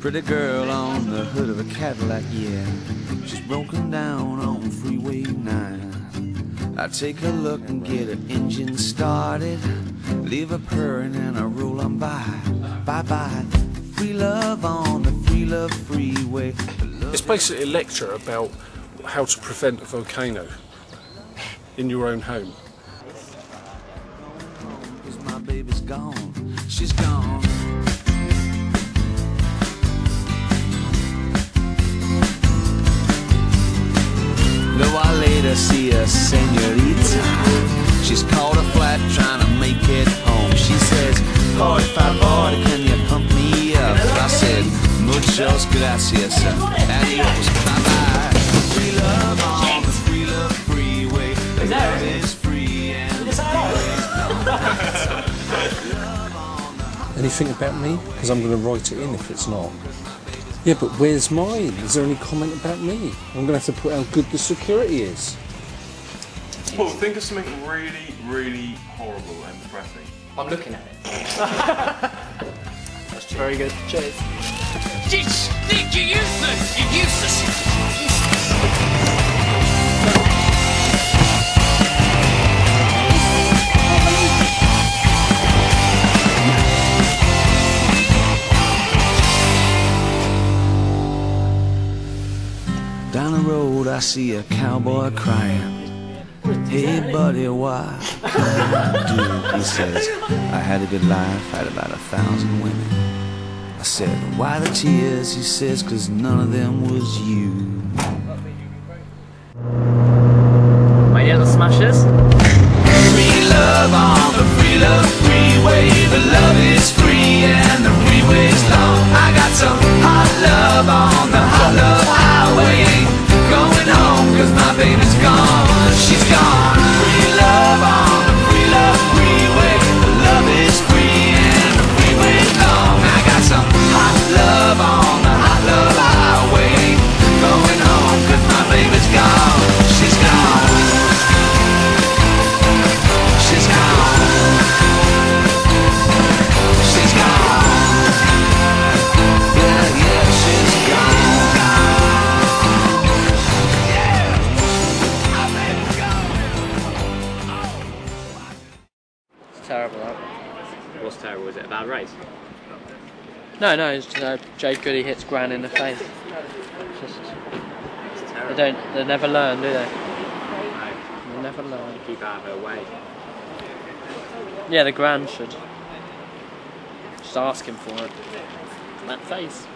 Pretty girl on the hood of a Cadillac, yeah. She's broken down on Freeway 9. I take a look and get her engine started. Leave her purring and I roll on by. Bye bye. Free love on the free love freeway. It's basically a lecture about how to prevent a volcano in your own home. My baby's gone. She's gone. Though I see a senorita. She's called a flat trying to make it home. She says, 45 40, can you pump me up? I said, muchas gracias. Adios. Bye bye. Free love on the free love freeway. The love is free and the Anything about me? Because I'm going to write it in if it's not. Yeah, but where's mine? Is there any comment about me? I'm going to have to put how good the security is. Well, think of something really, really horrible and depressing. I'm looking at it. That's very good. Cheers. Nick, you're useless! You're useless! Down the road, I see a cowboy crying. Hey, buddy, why? Dude, he says, I had a good life, I had about a thousand women. I said, why the tears? He says, cause none of them was you. My little smashers. Free love on the free love freeway. The love is free and the freeway's long. I got some hot love on the hot love cause my baby's gone. She's gone. Terrible. That. What's terrible? Is it a bad race? No, no. It's, uh, Jade Goody hits Gran in the face. It's just It's they terrible. don't. They never learn, do they? No, They never learn. keep out of her way. Yeah, the Gran should. Just ask him for it. That face.